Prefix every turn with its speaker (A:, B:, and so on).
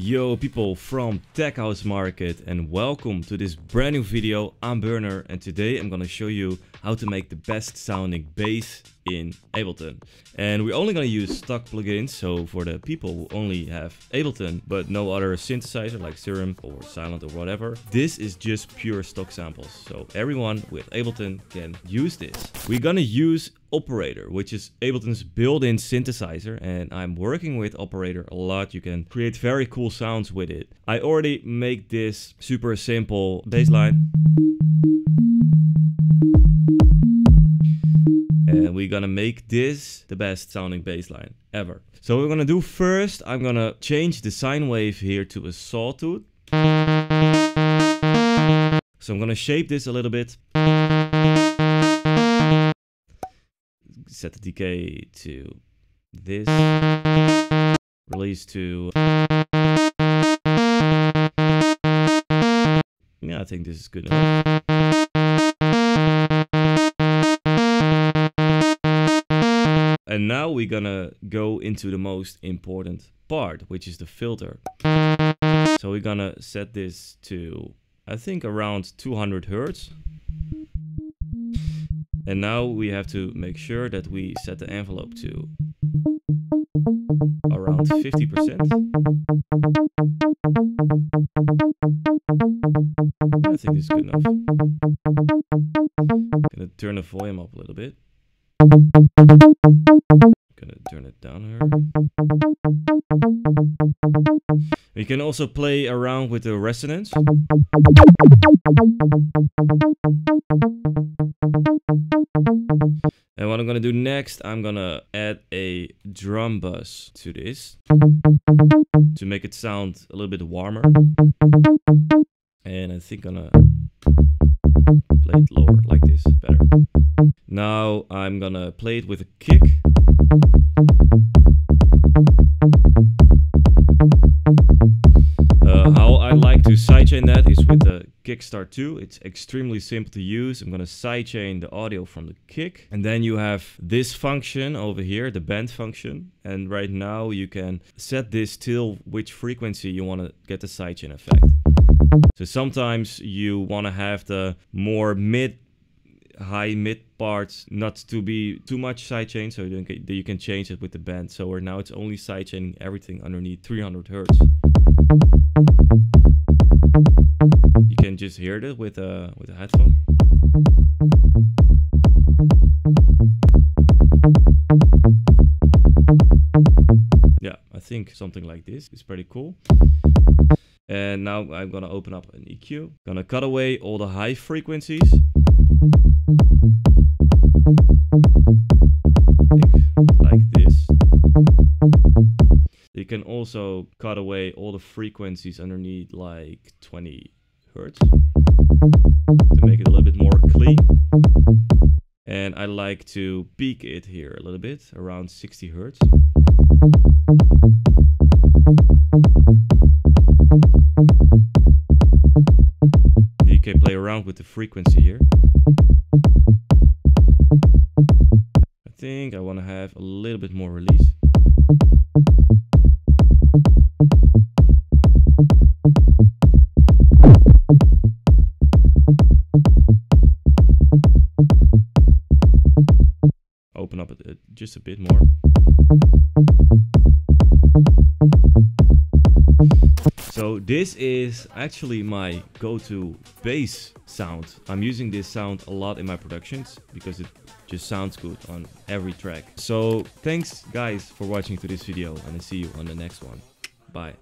A: Yo people from Tech House Market and welcome to this brand new video. I'm Burner and today I'm gonna show you how to make the best sounding bass in Ableton. And we're only gonna use stock plugins, so for the people who only have Ableton but no other synthesizer like Serum or Sylenth or whatever, this is just pure stock samples. So everyone with Ableton can use this. We're gonna use Operator, which is Ableton's built-in synthesizer, and I'm working with Operator a lot. You can create very cool sounds with it. I already make this super simple bass line. And we're gonna make this the best sounding bass line ever. So what we're gonna do first, I'm gonna change the sine wave here to a sawtooth. So I'm gonna shape this a little bit. Set the decay to this. Release to... Yeah, I think this is good enough. And now we're gonna go into the most important part, which is the filter. So we're gonna set this to, I think around 200 Hertz. And now we have to make sure that we set the envelope to around 50%. I think is good enough. Gonna turn the volume up a little bit. Gonna turn it down here. We can also play around with the resonance. And what I'm gonna do next, I'm gonna add a Drum Buss to this to make it sound a little bit warmer. And I think I'm gonna play it lower like this, better. Now I'm gonna play it with a kick. Uh, how I like to sidechain that is with Kickstart 2. It's extremely simple to use. I'm gonna sidechain the audio from the kick. And then you have this function over here, the bend function. And right now you can set this till which frequency you wanna get the sidechain effect. So sometimes you wanna have the more mid high mid parts not to be too much sidechain so you can, you can change it with the bend so now it's only sidechaining everything underneath 300 hertz just hear it with a with a headphone. Yeah i think something like this is pretty cool. And now i'm gonna open up an eq gonna cut away all the high frequencies. Like this. You can also cut away all the frequencies underneath like 20 hertz to make it a little bit more clean. And I like to peak it here a little bit around 60 hertz. You can play around with the frequency here. I think I want to have a little bit more release. Just a bit more. So this is actually my go-to bass sound. I'm using this sound a lot in my productions because it just sounds good on every track. So thanks guys for watching to this video and I see you on the next one. Bye.